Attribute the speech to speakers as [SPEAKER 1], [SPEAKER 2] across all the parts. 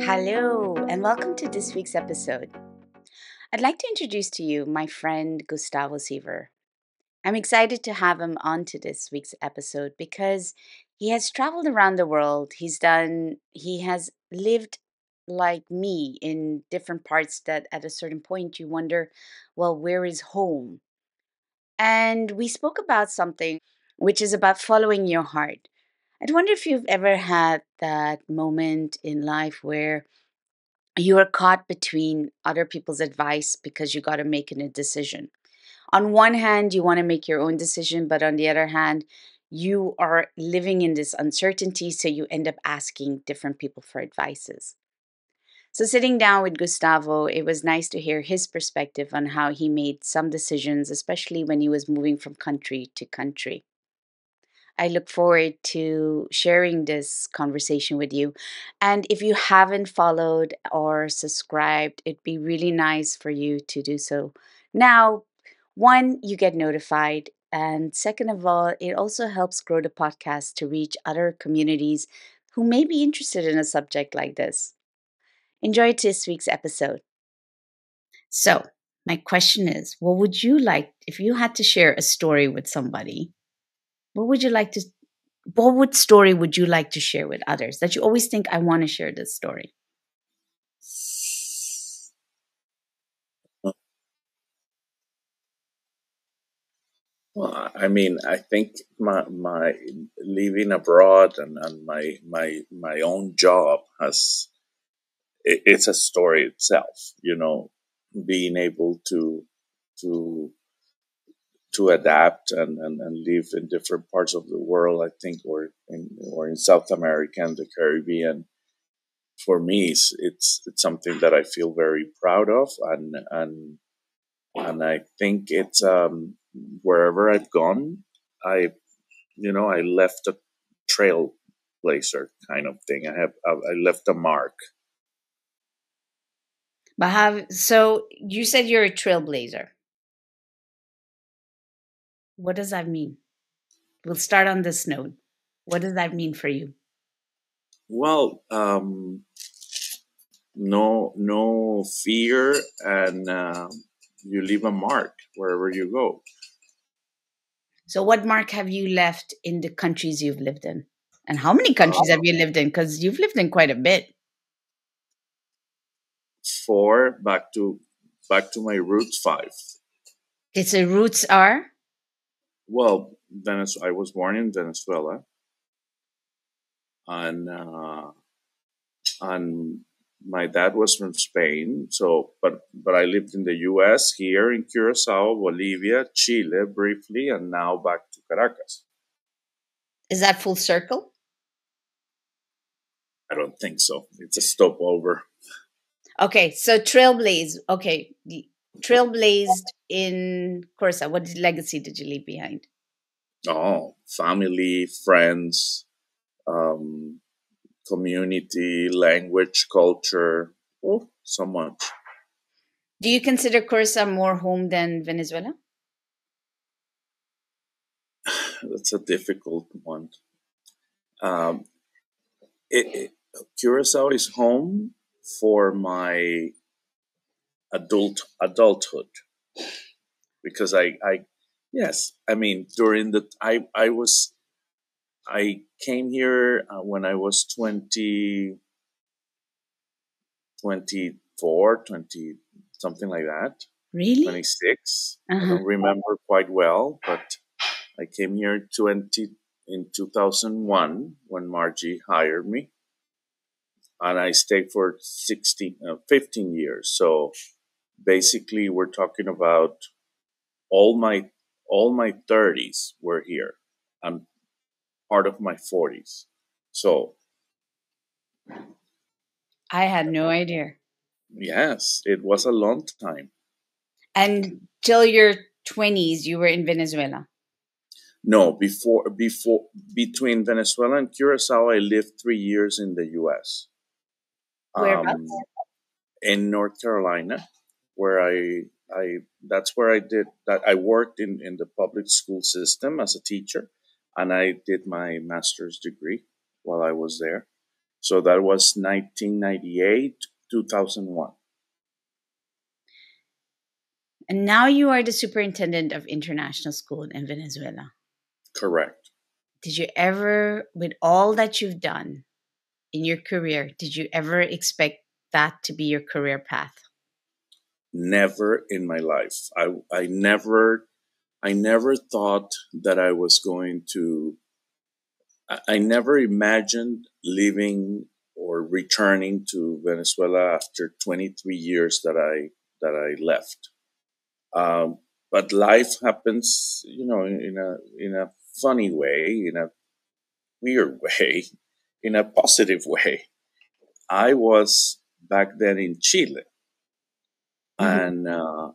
[SPEAKER 1] Hello, and welcome to this week's episode. I'd like to introduce to you my friend Gustavo Sever. I'm excited to have him on to this week's episode because he has traveled around the world. He's done, he has lived like me in different parts that at a certain point you wonder, well, where is home? And we spoke about something which is about following your heart. I wonder if you've ever had that moment in life where you are caught between other people's advice because you got to make a decision. On one hand, you want to make your own decision, but on the other hand, you are living in this uncertainty, so you end up asking different people for advices. So, sitting down with Gustavo, it was nice to hear his perspective on how he made some decisions, especially when he was moving from country to country. I look forward to sharing this conversation with you. And if you haven't followed or subscribed, it'd be really nice for you to do so. Now, one, you get notified. And second of all, it also helps grow the podcast to reach other communities who may be interested in a subject like this. Enjoy this week's episode. So, my question is what would you like if you had to share a story with somebody? What would you like to what would story would you like to share with others that you always think I want to share this story?
[SPEAKER 2] Well, I mean, I think my my living abroad and, and my my my own job has it, it's a story itself. You know, being able to to to adapt and, and, and live in different parts of the world, I think, or in or in South America and the Caribbean. For me, it's, it's it's something that I feel very proud of, and and and I think it's um, wherever I've gone, I you know I left a trailblazer kind of thing. I have I left a mark.
[SPEAKER 1] But have so you said you're a trailblazer. What does that mean? We'll start on this note. What does that mean for you?
[SPEAKER 2] Well, um, no, no fear, and uh, you leave a mark wherever you go.
[SPEAKER 1] So, what mark have you left in the countries you've lived in? And how many countries have you lived in? Because you've lived in quite a bit.
[SPEAKER 2] Four back to back to my roots. Five.
[SPEAKER 1] Its a roots are.
[SPEAKER 2] Well, Venezuela. I was born in Venezuela, and uh, and my dad was from Spain. So, but but I lived in the U.S. here in Curacao, Bolivia, Chile briefly, and now back to Caracas.
[SPEAKER 1] Is that full circle?
[SPEAKER 2] I don't think so. It's a stopover.
[SPEAKER 1] Okay, so trailblaze. Okay, trailblazed in Curacao. What legacy did you leave behind?
[SPEAKER 2] Oh, family, friends, um, community, language, culture. Oh, so much.
[SPEAKER 1] Do you consider Curacao more home than Venezuela?
[SPEAKER 2] That's a difficult one. Um, it, it, Curacao is home for my adult adulthood. Because I, I yes I mean during the I I was I came here uh, when I was 20 24 20 something like that.
[SPEAKER 1] Really?
[SPEAKER 2] 26 uh-huh. I don't remember quite well but I came here 20 in 2001 when Margie hired me. And I stayed for 16 uh, 15 years so basically we're talking about all my all my 30s were here. And part of my 40s so
[SPEAKER 1] i had no idea.
[SPEAKER 2] yes it was a long time.
[SPEAKER 1] And till your 20s you were in venezuela?
[SPEAKER 2] No before before between venezuela and curacao i lived three years in the us
[SPEAKER 1] Where um,
[SPEAKER 2] in north carolina where I I that's where I did that. I worked in in the public school system as a teacher, and I did my master's degree while I was there. So that was 1998, 2001.
[SPEAKER 1] And now you are the superintendent of international school in Venezuela.
[SPEAKER 2] Correct.
[SPEAKER 1] Did you ever, with all that you've done in your career, did you ever expect that to be your career path?
[SPEAKER 2] Never in my life. I, I never, I never thought that I was going to, I, I never imagined leaving or returning to Venezuela after 23 years that I, that I left. Um, but life happens, you know, in a, in a funny way, in a weird way, in a positive way. I was back then in Chile. Mm-hmm. And uh,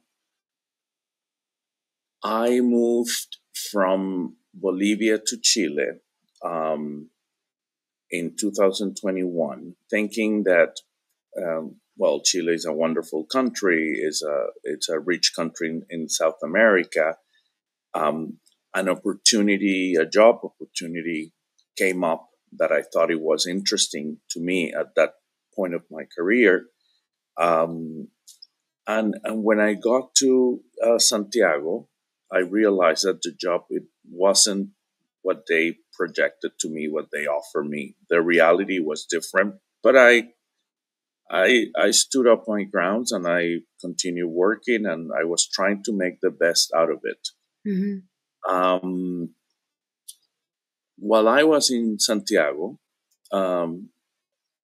[SPEAKER 2] I moved from Bolivia to Chile um, in 2021, thinking that, um, well, Chile is a wonderful country, is a it's a rich country in, in South America. Um, an opportunity, a job opportunity came up that I thought it was interesting to me at that point of my career. Um, and, and when I got to uh, Santiago, I realized that the job it wasn't what they projected to me, what they offered me. The reality was different, but I, I, I stood up my grounds and I continued working, and I was trying to make the best out of it. Mm-hmm. Um, while I was in Santiago, um,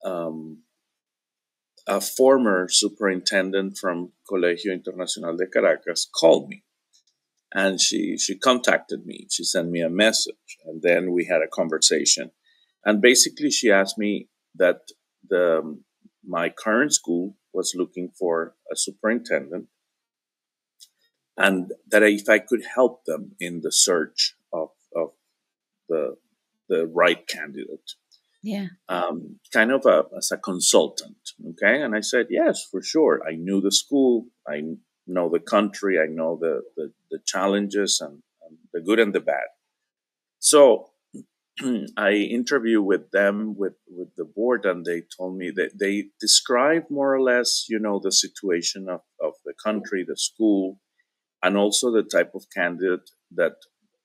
[SPEAKER 2] um, a former superintendent from Colegio Internacional de Caracas called me and she, she contacted me. She sent me a message and then we had a conversation. And basically she asked me that the, my current school was looking for a superintendent and that if I could help them in the search of, of the, the right candidate.
[SPEAKER 1] Yeah.
[SPEAKER 2] Um, kind of a, as a consultant. Okay. And I said, yes, for sure. I knew the school. I know the country. I know the, the, the challenges and, and the good and the bad. So I interviewed with them, with, with the board, and they told me that they described more or less, you know, the situation of, of the country, the school, and also the type of candidate that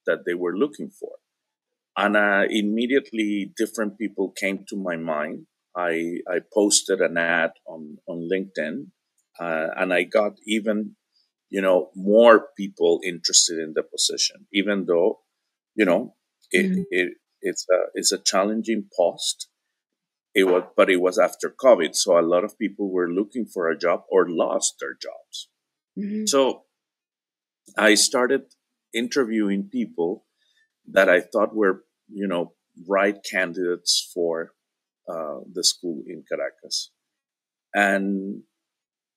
[SPEAKER 2] that they were looking for. And uh, immediately, different people came to my mind. I I posted an ad on on LinkedIn, uh, and I got even you know more people interested in the position, even though you know it, mm-hmm. it it's a it's a challenging post. It was, but it was after COVID, so a lot of people were looking for a job or lost their jobs. Mm-hmm. So I started interviewing people that I thought were, you know, right candidates for uh, the school in Caracas. And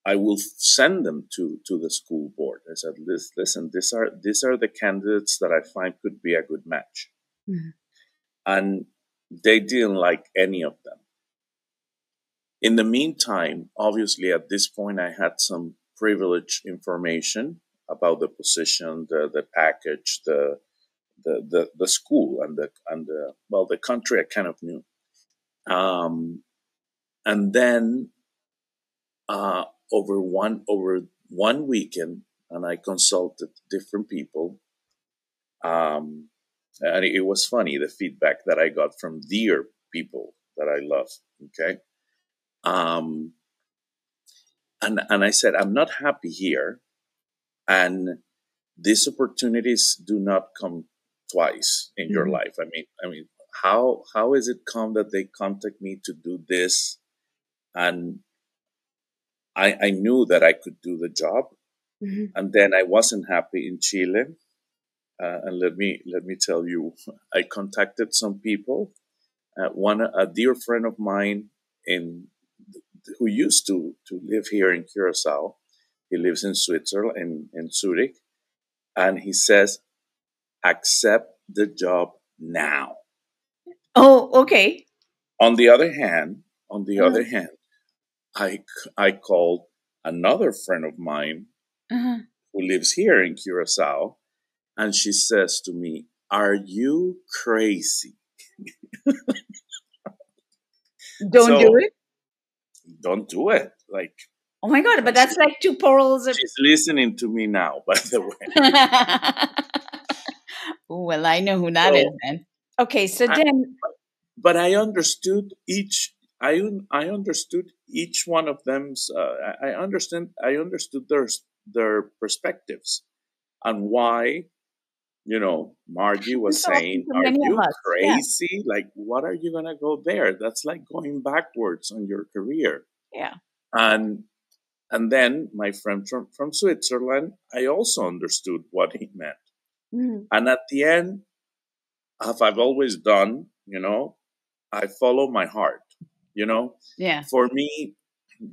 [SPEAKER 2] I will send them to, to the school board. I said, listen, these are, these are the candidates that I find could be a good match. Mm-hmm. And they didn't like any of them. In the meantime, obviously at this point, I had some privileged information about the position, the the package, the the the, the school, and the and the well the country I kind of knew. Um, and then uh, over one over one weekend, and I consulted different people. Um, and it was funny the feedback that I got from dear people that I love. Okay. Um, and, and I said, I'm not happy here. And these opportunities do not come twice in mm-hmm. your life. I mean, I mean, how how is it come that they contact me to do this, and I I knew that I could do the job, mm-hmm. and then I wasn't happy in Chile. Uh, and let me let me tell you, I contacted some people. Uh, one a dear friend of mine in who used to to live here in Curacao he lives in Switzerland, in, in Zurich. And he says, accept the job now.
[SPEAKER 1] Oh, okay.
[SPEAKER 2] On the other hand, on the uh-huh. other hand, I, I called another friend of mine uh-huh. who lives here in Curacao, and she says to me, Are you crazy?
[SPEAKER 1] Don't
[SPEAKER 2] So-
[SPEAKER 1] do it.
[SPEAKER 2] Don't do it. Like
[SPEAKER 1] Oh my god! But that's like two pearls of.
[SPEAKER 2] she's listening to me now, by the way.
[SPEAKER 1] well, I know who that is
[SPEAKER 2] So-
[SPEAKER 1] then. Okay, so
[SPEAKER 2] I-
[SPEAKER 1] then
[SPEAKER 2] but I understood each. I I understood each one of them's. Uh, I I understand. I understood their their perspectives and why. You know, Margie was
[SPEAKER 1] So,
[SPEAKER 2] saying, "Are you
[SPEAKER 1] us, yeah.
[SPEAKER 2] crazy? Like, what are you gonna go there? That's like going backwards on your career."
[SPEAKER 1] yeah,
[SPEAKER 2] And and then my friend from from Switzerland, I also understood what he meant.
[SPEAKER 1] Mhm.
[SPEAKER 2] And at the end, as I've always done, you know, I follow my heart. You know,
[SPEAKER 1] yeah,
[SPEAKER 2] for me,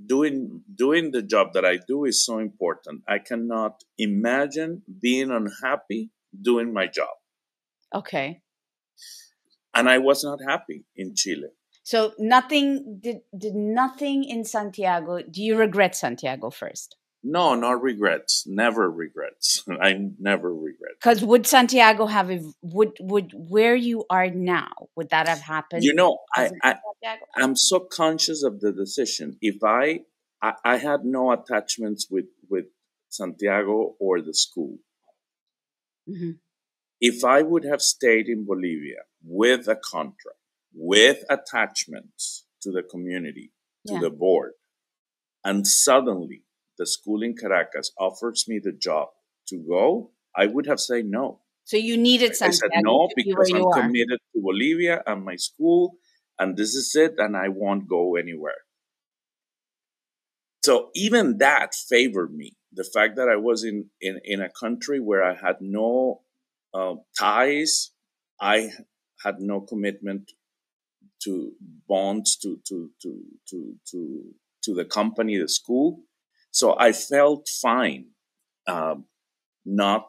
[SPEAKER 2] doing doing the job that I do is so important. I cannot imagine being unhappy doing my job,
[SPEAKER 1] okay.
[SPEAKER 2] and I was not happy in Chile.
[SPEAKER 1] So nothing did did nothing in Santiago. Do you regret Santiago first?
[SPEAKER 2] No, no regrets. Never regrets. I never regret.
[SPEAKER 1] Because would Santiago have ev- would would where you are now? Would that have happened?
[SPEAKER 2] You know, I, I I'm so conscious of the decision. If I, I, I had no attachments with, with Santiago or the school.
[SPEAKER 1] Mhm.
[SPEAKER 2] If I would have stayed in Bolivia with a contract, with attachments to the community, to
[SPEAKER 1] Yeah.
[SPEAKER 2] the board, and suddenly the school in Caracas offers me the job to go, I would have said no.
[SPEAKER 1] So you needed
[SPEAKER 2] I said no because I'm committed to Bolivia and my school, and this is it, and I won't go anywhere. So even that favored me. The fact that I was in in, in a country where I had no uh, ties, I had no commitment to bonds to to to to to to the company, the school. So I felt fine, um, not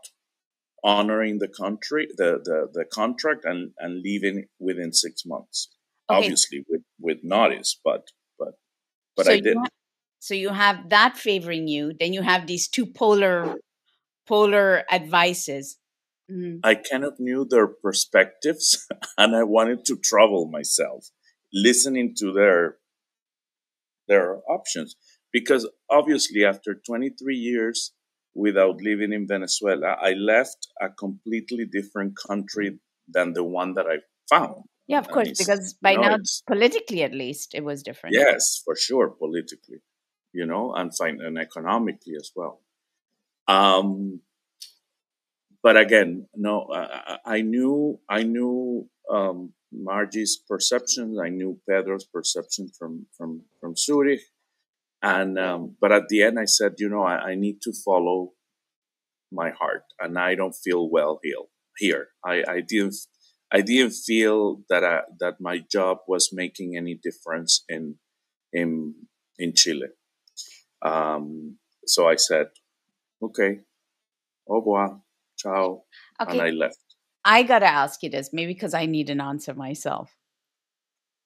[SPEAKER 2] honoring the country, the, the, the contract and, and leaving within six months.
[SPEAKER 1] Okay.
[SPEAKER 2] Obviously with, with notice, but, but, but
[SPEAKER 1] so
[SPEAKER 2] I did.
[SPEAKER 1] so you have that favoring you. Then you have these two polar polar advices. Mhm.
[SPEAKER 2] I kind of knew their perspectives and I wanted to trouble myself listening to their, their options because obviously after 23 years without living in Venezuela, I left a completely different country than the one that I found.
[SPEAKER 1] Yeah, of
[SPEAKER 2] And
[SPEAKER 1] course, because by
[SPEAKER 2] know,
[SPEAKER 1] now, politically at least, it was different.
[SPEAKER 2] Yes, for sure, politically, you know, and fin- and economically as well. Um, but again, no, I, I I knew I knew um, Margie's perceptions. I knew Pedro's perception from from from Zurich, and um, but at the end, I said, you know, I, I need to follow my heart, and I don't feel well here. Here, I, I didn't I didn't feel that I, that my job was making any difference in in in Chile. Um, so I said, okay, au revoir, ciao, and I left.
[SPEAKER 1] I gotta ask you this, maybe because I need an answer myself.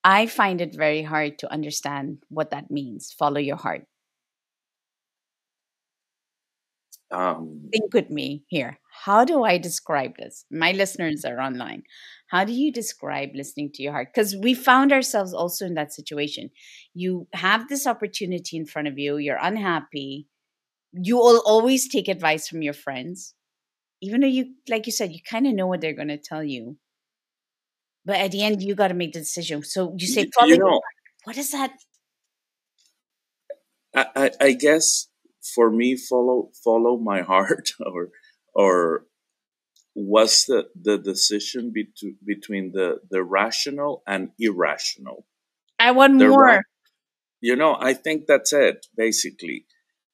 [SPEAKER 1] I find it very hard to understand what that means. Follow your heart.
[SPEAKER 2] Um,
[SPEAKER 1] Think with me here. How do I describe this? My listeners are online. How do you describe listening to your heart? Because we found ourselves also in that situation. You have this opportunity in front of you, you're unhappy. You will always take advice from your friends, even though you, like you said, you kind of know what they're going to tell you. But at the end, you got to make the decision. So you say,
[SPEAKER 2] y-
[SPEAKER 1] follow
[SPEAKER 2] you know.
[SPEAKER 1] What is that?
[SPEAKER 2] I, I, I guess for me, follow follow my heart, or or was the the decision between between the the rational and irrational.
[SPEAKER 1] I want
[SPEAKER 2] The
[SPEAKER 1] more.
[SPEAKER 2] ra- you know, I think that's it basically.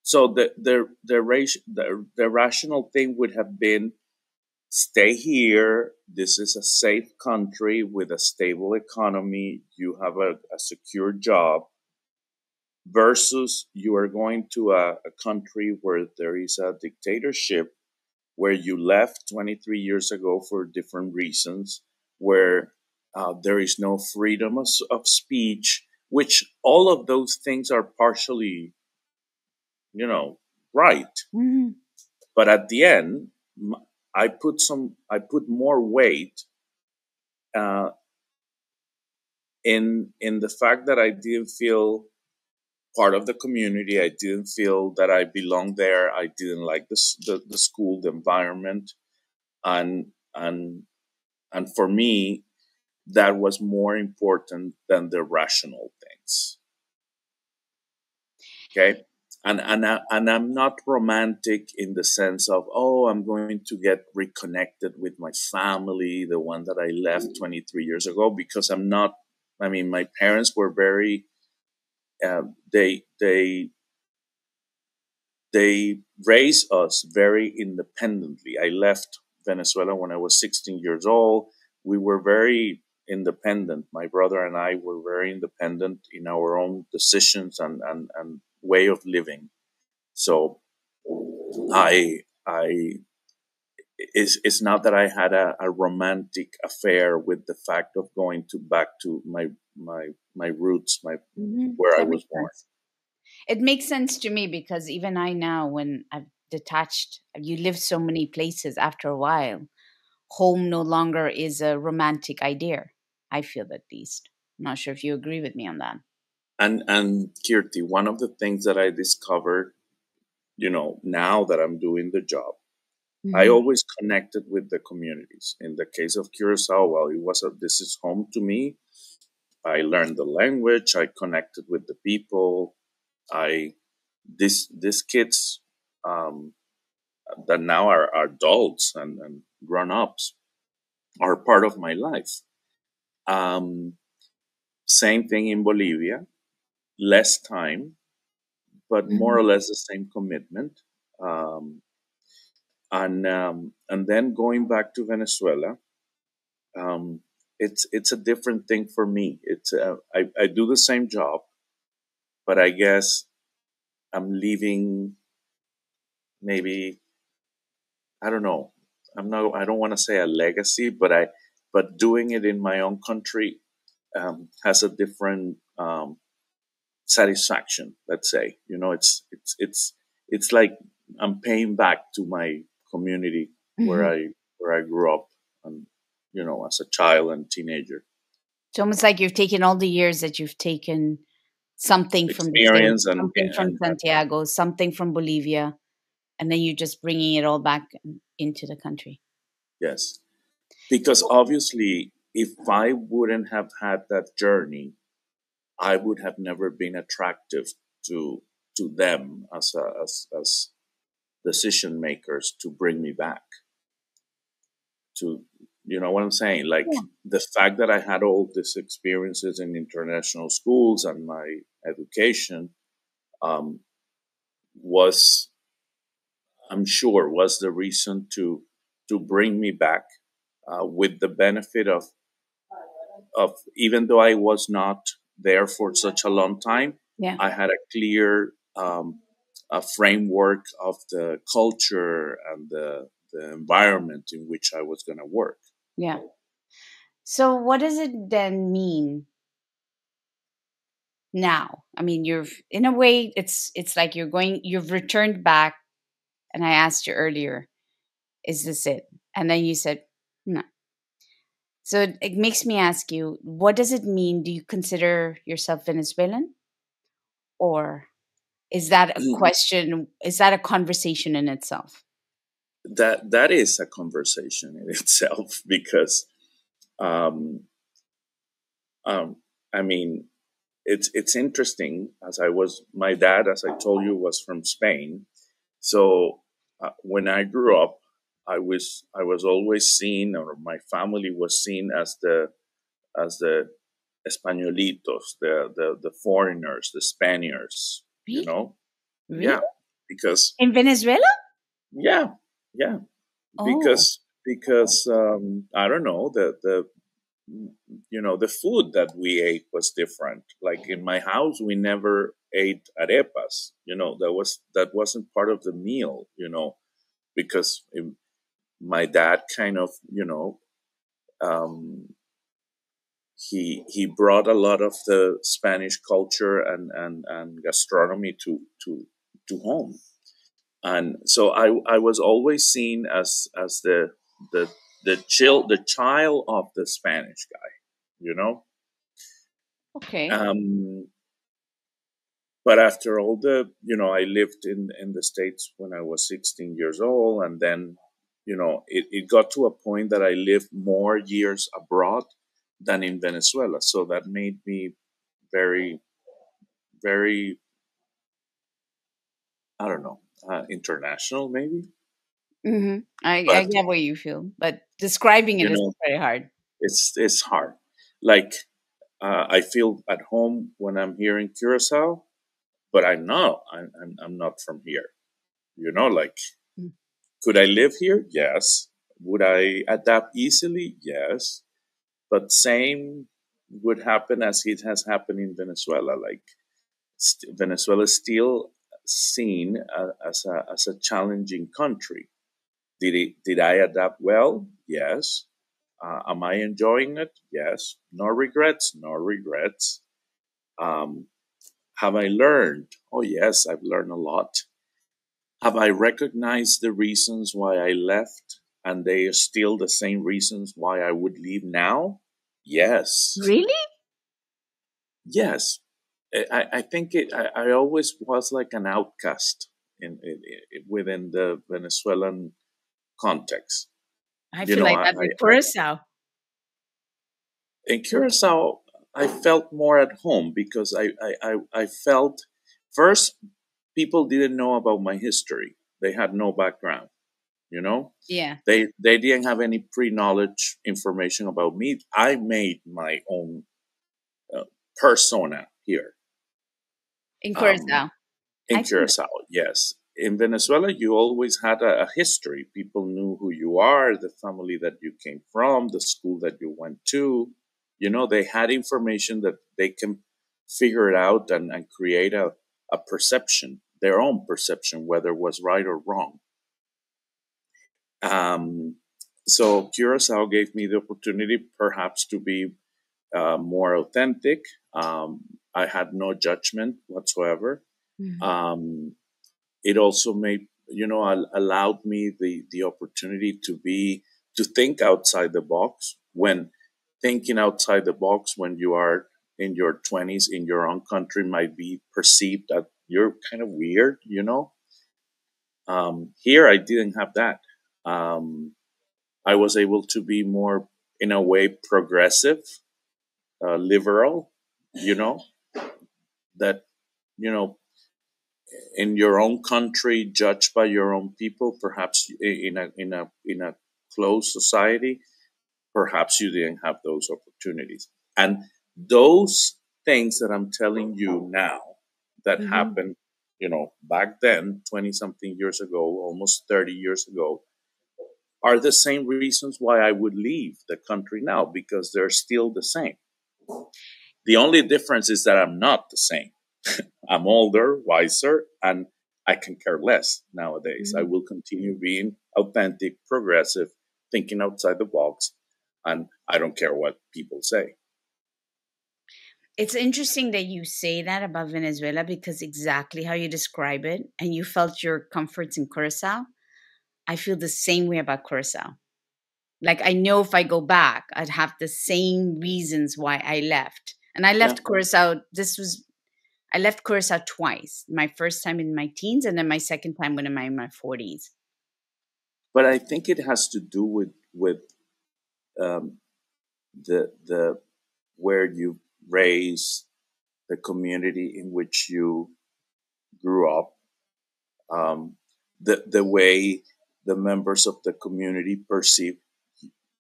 [SPEAKER 2] So the the the, the the rational thing would have been stay here. This is a safe country with a stable economy. You have a, a secure job versus you are going to a, a country where there is a dictatorship where you left 23 years ago for different reasons, where uh, there is no freedom of, of speech, which all of those things are partially, you know, right.
[SPEAKER 1] Mhm.
[SPEAKER 2] But at the end, I put some, I put more weight uh, in in the fact that I didn't feel part of the community. I didn't feel that I belonged there. I didn't like the the, the school, the environment, and and and for me, that was more important than the rational things. Okay, and and I, and I'm not romantic in the sense of oh I'm going to get reconnected with my family, the one that I left 23 years ago, because I'm not. I mean, my parents were very uh, they they they raised us very independently. I left Venezuela when I was 16 years old. We were very independent. My brother and I were very independent in our own decisions and, and, and way of living. So I I it's, it's not that I had a, a romantic affair with the fact of going to back to my my my roots, my mm-hmm. where that I was born.
[SPEAKER 1] Sense. It makes sense to me because even I now, when I've detached, you live so many places. After a while, home no longer is a romantic idea. I feel at least. I'm not sure if you agree with me on that.
[SPEAKER 2] And and Kirti, one of the things that I discovered, you know, now that I'm doing the job, mm-hmm. I always connected with the communities. In the case of Curacao, well, it was a this is home to me. I learned the language. I connected with the people. I this these kids um, that now are, are adults and, and grown ups are part of my life. Um, same thing in Bolivia, less time, but mm-hmm. more or less the same commitment. Um, and um, and then going back to Venezuela, um, it's it's a different thing for me. It's uh, I, I do the same job, but I guess I'm leaving maybe I don't know. I'm not I don't want to say a legacy, but I but doing it in my own country um, has a different um, satisfaction. Let's say you know it's it's it's it's like I'm paying back to my community mm-hmm. where I where I grew up and you know, as a child and teenager.
[SPEAKER 1] It's almost like you've taken all the years that you've taken something from
[SPEAKER 2] experience
[SPEAKER 1] the something and, from Santiago, something from Bolivia, and then you're just bringing it all back into the country.
[SPEAKER 2] Yes, because obviously, if I wouldn't have had that journey, I would have never been attractive to to them as a, as as decision makers to bring me back to you know what I'm saying? Like yeah. the fact that I had all these experiences in international schools and my education um, was, I'm sure, was the reason to to bring me back uh, with the benefit of of even though I was not there for such a long time,
[SPEAKER 1] yeah.
[SPEAKER 2] I had a clear um, a framework of the culture and the the environment in which I was going to work.
[SPEAKER 1] Yeah. So what does it then mean now? I mean, you've in a way it's it's like you're going you've returned back and I asked you earlier, is this it? And then you said, no. So it, it makes me ask you, what does it mean? Do you consider yourself Venezuelan? Or is that a mm. question? Is that a conversation in itself?
[SPEAKER 2] that that is a conversation in itself because um, um, I mean it's it's interesting as I was my dad as I told you was from Spain so uh, when I grew up I was I was always seen or my family was seen as the as the españolitos the the, the foreigners the Spaniards really? you know really? yeah because
[SPEAKER 1] in Venezuela
[SPEAKER 2] yeah yeah, oh. because because um, I don't know the the you know the food that we ate was different. Like in my house, we never ate arepas. You know that was that wasn't part of the meal. You know because it, my dad kind of you know um, he he brought a lot of the Spanish culture and and and gastronomy to to to home and so I I was always seen as as the the the child the child of the Spanish guy, you know.
[SPEAKER 1] Okay.
[SPEAKER 2] Um, but after all the, you know, I lived in in the states when I was 16 years old, and then, you know, it, it got to a point that I lived more years abroad than in Venezuela. So that made me very, very, I don't know, uh, international maybe.
[SPEAKER 1] Mm-hmm. I, I
[SPEAKER 2] But
[SPEAKER 1] get what you feel, but describing it is
[SPEAKER 2] know,
[SPEAKER 1] very hard.
[SPEAKER 2] it's it's hard. Like uh, I feel at home when I'm here in Curacao, but I know I'm, I'm I'm not from here. You know, like. Could I live here? Yes. Would I adapt easily? Yes. But same would happen as it has happened in Venezuela. Like st- Venezuela is still seen uh, as a as a challenging country. Did it, did I adapt well? Yes. Uh, am I enjoying it? Yes. No regrets. No regrets. Um, have I learned? Oh yes, I've learned a lot. Have I recognized the reasons why I left, and they are still the same reasons why I would leave now? Yes.
[SPEAKER 1] Really?
[SPEAKER 2] Yes. I, I- think it. I, I always was like an outcast in, in, in within the Venezuelan context.
[SPEAKER 1] I
[SPEAKER 2] You
[SPEAKER 1] feel
[SPEAKER 2] know,
[SPEAKER 1] like that
[SPEAKER 2] I,
[SPEAKER 1] with
[SPEAKER 2] I
[SPEAKER 1] Curacao.
[SPEAKER 2] in Curacao, I felt more at home because I, I, I, I felt first people didn't know about my history. They had no background, you know?
[SPEAKER 1] Yeah.
[SPEAKER 2] They they didn't have any pre-knowledge information about me. I made my own uh, persona here
[SPEAKER 1] In
[SPEAKER 2] um, in
[SPEAKER 1] I think
[SPEAKER 2] Curacao. Yes, in Venezuela, you always had a, a history. People knew who you are, the family that you came from, the school that you went to. You know, they had information that they can figure it out and, and create a, a perception, their own perception, whether it was right or wrong. Um, so Curacao gave me the opportunity, perhaps, to be uh, more authentic. Um, I had no judgment whatsoever.
[SPEAKER 1] Mhm.
[SPEAKER 2] Um, it also made, you know, al- allowed me the the opportunity to be to think outside the box. When thinking outside the box, when you are in your twenties in your own country, might be perceived that you're kind of weird. You know, um, here I didn't have that. Um, I was able to be more, in a way, progressive, uh, liberal. You know, that you know in your own country, judged by your own people, perhaps in a in a in a closed society, perhaps you didn't have those opportunities. And those things that I'm telling you now that
[SPEAKER 1] Mhm.
[SPEAKER 2] happened, you know, back then, 20 something years ago, almost 30 years ago, are the same reasons why I would leave the country now because they're still the same. The only difference is that I'm not the same. I'm older, wiser, and I can care less nowadays. I
[SPEAKER 1] Mhm.
[SPEAKER 2] will continue being authentic, progressive, thinking outside the box, and I don't care what people say.
[SPEAKER 1] It's interesting that you say that about Venezuela because exactly how you describe it, and you felt your comforts in Curacao. I feel the same way about Curacao. Like I know if I go back, I'd have the same reasons why I left. And I
[SPEAKER 2] Yeah.
[SPEAKER 1] left Curacao. This was I left Curacao twice. My first time in my teens, and then my second time when I'm in my forties.
[SPEAKER 2] But I think it has to do with with um, the the where you raise, the community in which you grew up, um, the the way the members of the community perceive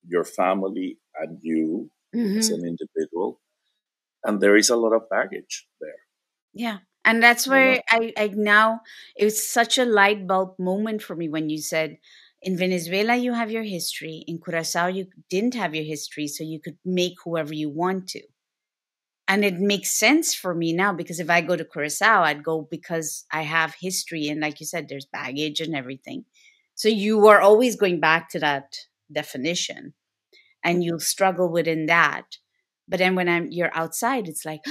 [SPEAKER 2] your family and you as
[SPEAKER 1] hmm
[SPEAKER 2] an individual, and there is a lot of baggage there.
[SPEAKER 1] Yeah. And that's where I, I now, it was such a light bulb moment for me when you said, in Venezuela, you have your history. In Curacao, you didn't have your history, so you could make whoever you want to. And it makes sense for me now because if I go to Curacao, I'd go because I have history. And like you said, there's baggage and everything. So you are always going back to that definition and you'll struggle within that. But then when I'm you're outside, it's like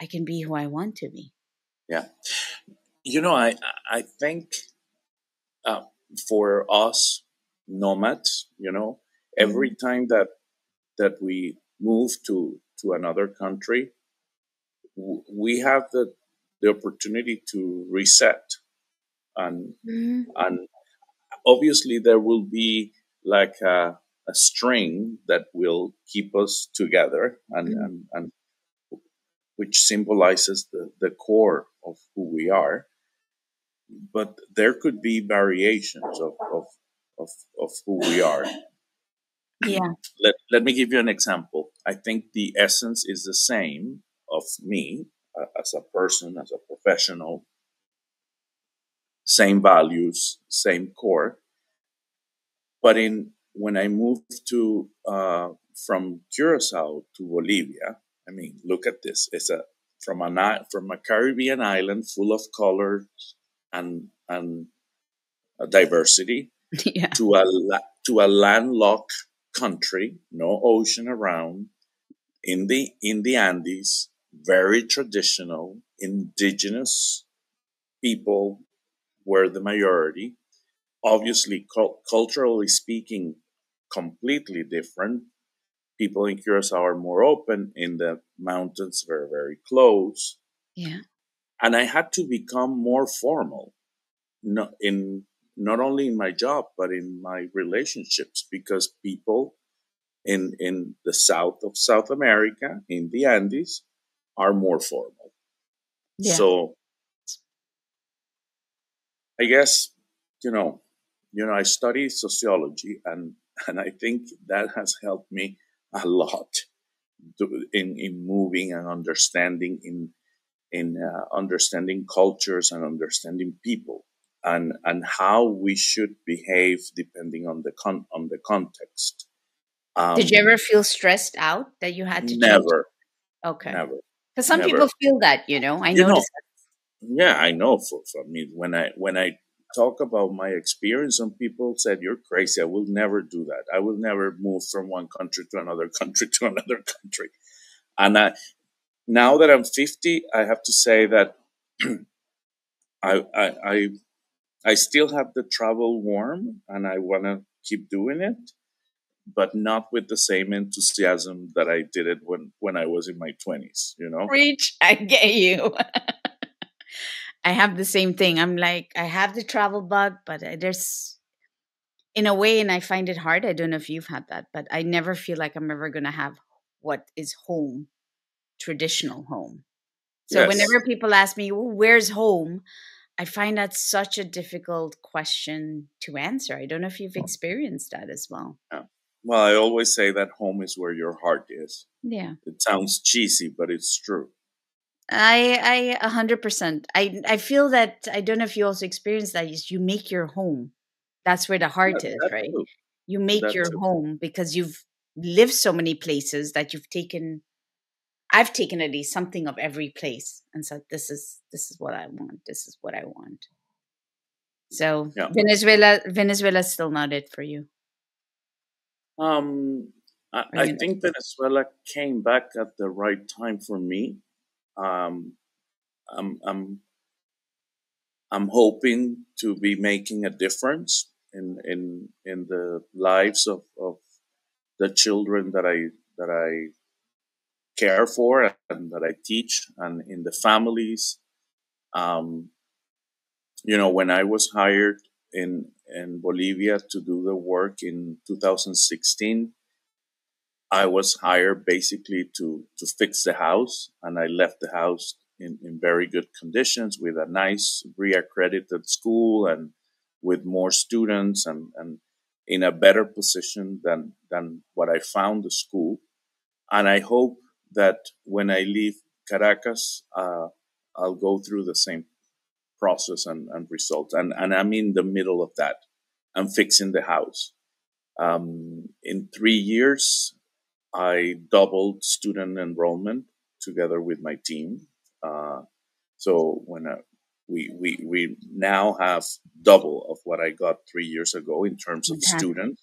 [SPEAKER 1] I can be who I want to be.
[SPEAKER 2] yeah. You know, I I think uh, for us nomads, you know, every
[SPEAKER 1] Mhm.
[SPEAKER 2] time that that we move to to another country, we have the the opportunity to reset and mm-hmm. and obviously there will be like a, a, string that will keep us together and, mm-hmm. and, and which symbolizes the, the core of who we are but there could be variations of, of, of, of who we are
[SPEAKER 1] yeah
[SPEAKER 2] let, let me give you an example i think the essence is the same of me uh, as a person as a professional same values, same core. But in when I moved to uh, from Curacao to Bolivia, I mean, look at this. It's a from a from a Caribbean island full of colors and and diversity
[SPEAKER 1] yeah.
[SPEAKER 2] to a to a landlocked country, no ocean around, in the in the Andes, very traditional, indigenous people were the majority. Obviously, cu- culturally speaking, completely different. People in Curacao are more open. In the mountains, very, very close.
[SPEAKER 1] Yeah.
[SPEAKER 2] And I had to become more formal, not in not only in my job but in my relationships, because people in in the south of South America, in the Andes, are more formal. Yeah. So I guess, you know, you know, I study sociology and, and I think that has helped me a lot in, in moving and understanding in, in uh, understanding cultures and understanding people and, and how we should behave depending on the con, on the context.
[SPEAKER 1] Um, Did you ever feel stressed out that you had to
[SPEAKER 2] never,
[SPEAKER 1] change? okay,
[SPEAKER 2] never.
[SPEAKER 1] Because some never. people feel that, you know. I you know,
[SPEAKER 2] yeah, I know. For, for me, when I when I talk about my experience, some people said, "You're crazy. I will never do that. I will never move from one country to another country to another country." And I, now that I'm 50, I have to say that I, I I I still have the travel warm, and I want to keep doing it, but not with the same enthusiasm that I did it when when I was in my 20s. You know,
[SPEAKER 1] reach. I get you. I have the same thing. I'm like, I have the travel bug, but uh, there's, in a way, and I find it hard. I don't know if you've had that, but I never feel like I'm ever going to have what is home, traditional home. So yes. whenever people ask me, well, where's home? I find that such a difficult question to answer. I don't know if you've experienced that as well.
[SPEAKER 2] Yeah. Well, I always say that home is where your heart is.
[SPEAKER 1] Yeah.
[SPEAKER 2] It sounds cheesy, but it's true.
[SPEAKER 1] I I a hundred percent. I I feel that I don't know if you also experience that. Is you make your home. That's where the heart that, is, right? Too. You make that your too. home because you've lived so many places that you've taken. I've taken at least something of every place and said, "This is this is what I want. This is what I want." So yeah. Venezuela, Venezuela is still not it for you.
[SPEAKER 2] Um, I, I think Venezuela came back at the right time for me um, I'm, I'm, I'm hoping to be making a difference in, in, in the lives of, of the children that I, that I care for and that I teach and in the families. Um, you know, when I was hired in, in Bolivia to do the work in 2016, I was hired basically to, to fix the house and I left the house in, in very good conditions with a nice reaccredited school and with more students and, and in a better position than, than what I found the school. And I hope that when I leave Caracas, uh, I'll go through the same process and, and results. And, and I'm in the middle of that. I'm fixing the house. Um, in three years, I doubled student enrollment together with my team. Uh, so when I, uh, we, we, we now have double of what I got three years ago in terms of okay. students.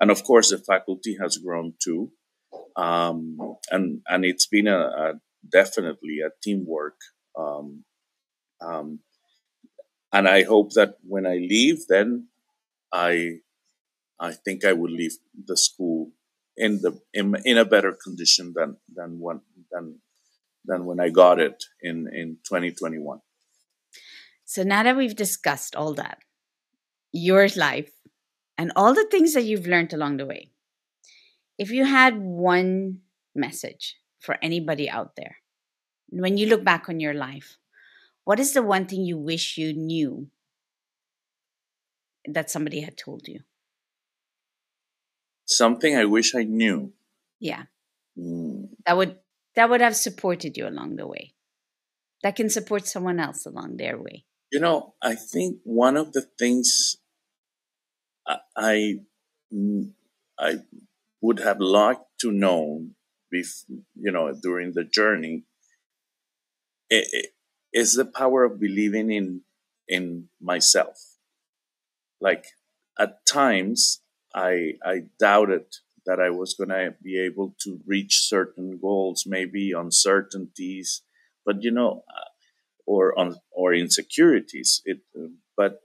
[SPEAKER 2] And of course, the faculty has grown too. Um, and, and it's been a, a definitely a teamwork. Um, um, and I hope that when I leave, then I, I think I will leave the school in the in, in a better condition than than one than than when I got it in in 2021.
[SPEAKER 1] So now that we've discussed all that, your life and all the things that you've learned along the way, if you had one message for anybody out there, when you look back on your life, what is the one thing you wish you knew that somebody had told you?
[SPEAKER 2] Something I wish I knew.
[SPEAKER 1] Yeah.
[SPEAKER 2] Mm.
[SPEAKER 1] That would that would have supported you along the way. That can support someone else along their way.
[SPEAKER 2] You know, I think one of the things I I, mm, I would have liked to know, bef- you know, during the journey, i- i- is the power of believing in in myself. Like at times, I I doubted that I was going to be able to reach certain goals, maybe uncertainties, but you know, uh, or on or insecurities. It, uh, but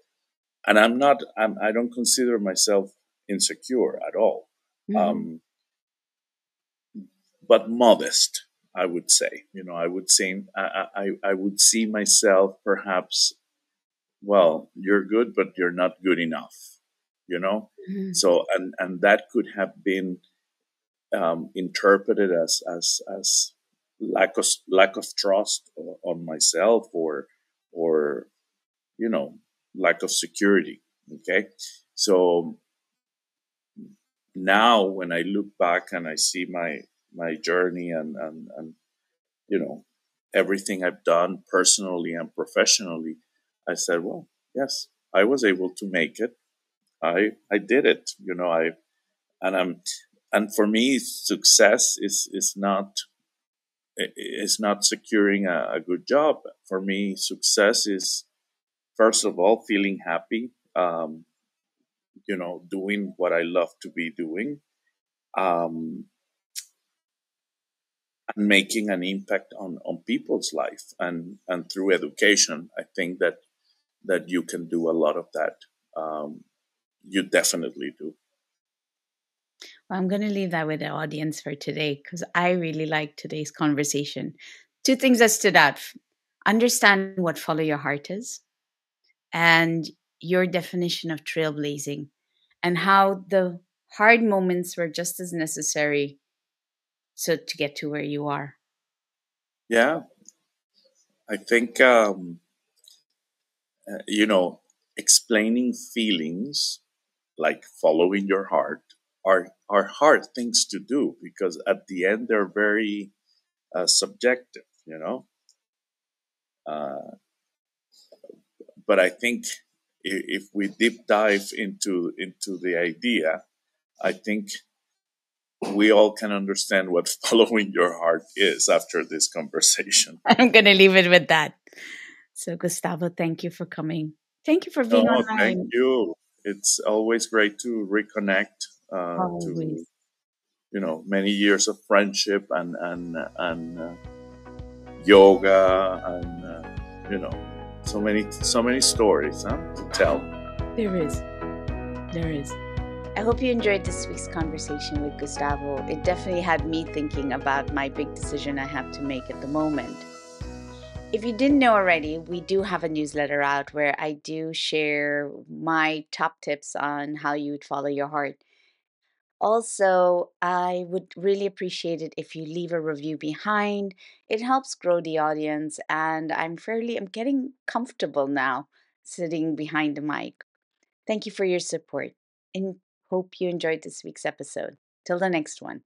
[SPEAKER 2] and I'm not. I'm, I don't consider myself insecure at all.
[SPEAKER 1] Mhm.
[SPEAKER 2] Um, but modest, I would say. You know, I would say I, I, I would see myself perhaps. Well, you're good, but you're not good enough. You know,
[SPEAKER 1] Mhm.
[SPEAKER 2] so and and that could have been um, interpreted as as as lack of lack of trust on myself or or you know lack of security. Okay, so now when I look back and I see my my journey and and, and you know everything I've done personally and professionally, I said, well, yes, I was able to make it. I I did it. You know, I and I'm and for me, success is is not is not securing a, a good job. For me, success is first of all feeling happy. Um, you know, doing what I love to be doing. Um, and making an impact on, on people's life and, and through education, I think that that you can do a lot of that. Um, you definitely do.
[SPEAKER 1] Well, I'm going to leave that with the audience for today because I really like today's conversation. Two things that stood out understand what follow your heart is and your definition of trailblazing and how the hard moments were just as necessary so to get to where you are.
[SPEAKER 2] Yeah, I think um, uh, you know explaining feelings like following your heart are are hard things to do because at the end they're very uh, subjective. You know, uh, but I think if we deep dive into into the idea, I think we all can understand what following your heart is after this conversation.
[SPEAKER 1] I'm going to leave it with that. So, Gustavo, thank you for coming. Thank you for being
[SPEAKER 2] No,
[SPEAKER 1] online.
[SPEAKER 2] thank you. It's always great to reconnect uh, to you know many years of friendship and and and uh, yoga and uh, you know so many so many stories huh, to tell.
[SPEAKER 1] There is. There is. I hope you enjoyed this week's conversation with Gustavo. It definitely had me thinking about my big decision I have to make at the moment. If you didn't know already, we do have a newsletter out where I do share my top tips on how you would follow your heart. Also, I would really appreciate it if you leave a review behind. It helps grow the audience, and I'm fairly, I'm getting comfortable now sitting behind the mic. Thank you for your support and hope you enjoyed this week's episode. Till the next one.